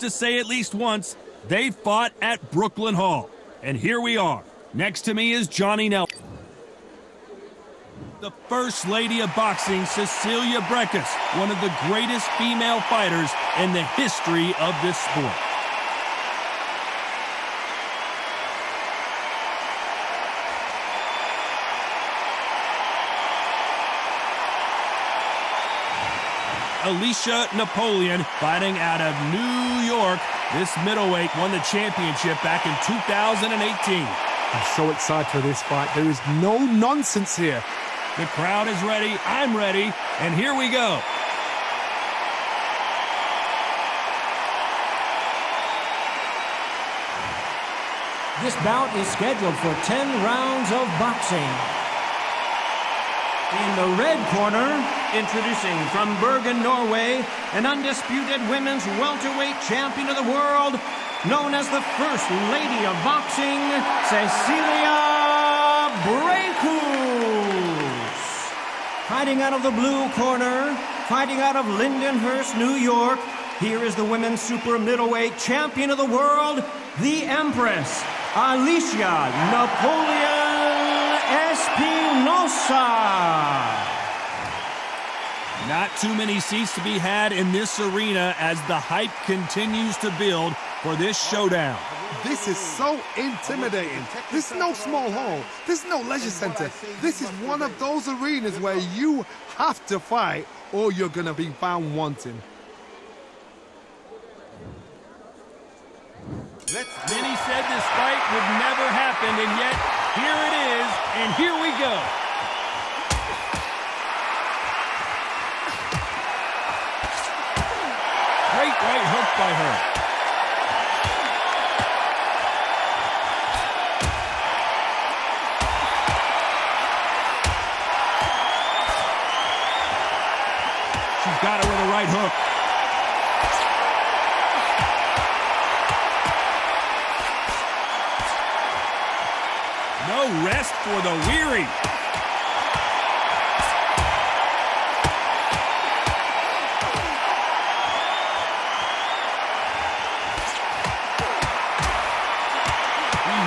to say at least once they fought at Brooklyn Hall. And here we are. Next to me is Johnny Nelson. The First Lady of Boxing, Cecilia Brækhus, one of the greatest female fighters in the history of this sport. Alicia Napoleon fighting out of New York. This middleweight won the championship back in 2018. I'm so excited for this fight. There is no nonsense here. The crowd is ready. I'm ready. And here we go. This bout is scheduled for 10 rounds of boxing. In the red corner, introducing from Bergen, Norway, an undisputed women's welterweight champion of the world, known as the First Lady of Boxing, Cecilia Brækhus. Fighting out of the blue corner, fighting out of Lindenhurst, New York, here is the women's super middleweight champion of the world, the Empress, Alicia Napoleon Espinosa. Not too many seats to be had in this arena as the hype continues to build for this showdown. This is so intimidating. This is no small hall. This is no leisure center. This is one of those arenas where you have to fight or you're going to be found wanting. Many said this fight would never happen, and yet here it is, and here we go. Great right hook by her. She's got it with a right hook. No rest for the weary.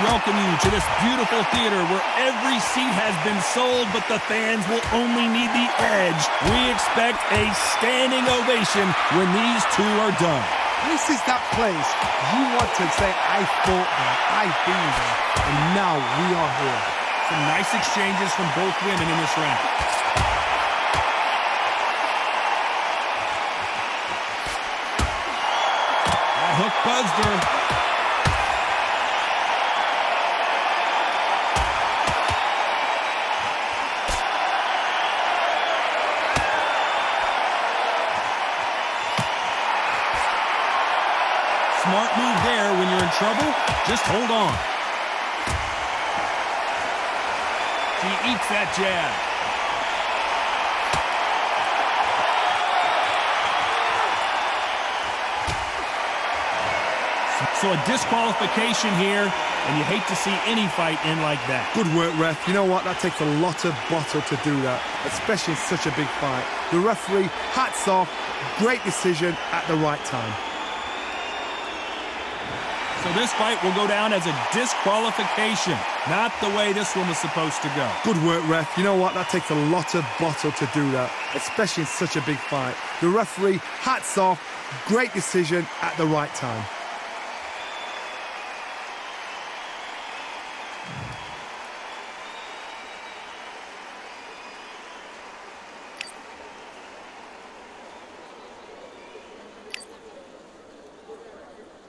Welcome you to this beautiful theater where every seat has been sold, but the fans will only need the edge. We expect a standing ovation when these two are done. This is that place you want to say, I fought there, I've been there, and now we are here. Some nice exchanges from both women in this round. That hook buzzed her. Smart move there when you're in trouble. Just hold on. She eats that jab. So a disqualification here, and you hate to see any fight end like that. Good work, ref. You know what? That takes a lot of bottle to do that, especially in such a big fight. The referee, hats off. Great decision at the right time. So this fight will go down as a disqualification. Not the way this one was supposed to go. Good work, ref. You know what? That takes a lot of bottle to do that, especially in such a big fight. The referee, hats off. Great decision at the right time.